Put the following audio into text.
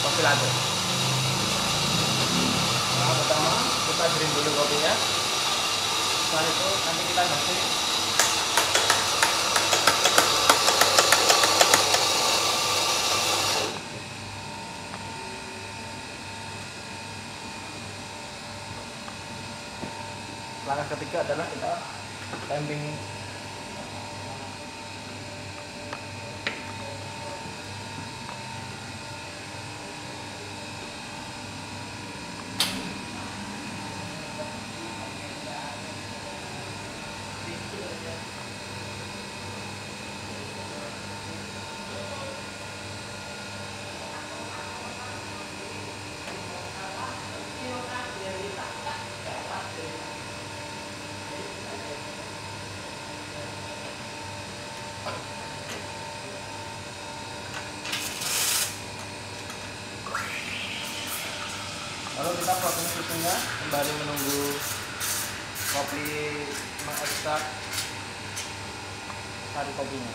kopi latte. Nah pertama kita green dulu kopinya. Setelah itu nanti kita kasih langkah ketiga adalah kita lamping lalu kita proses susunya sembari menunggu kopi mengekstrak sari kopinya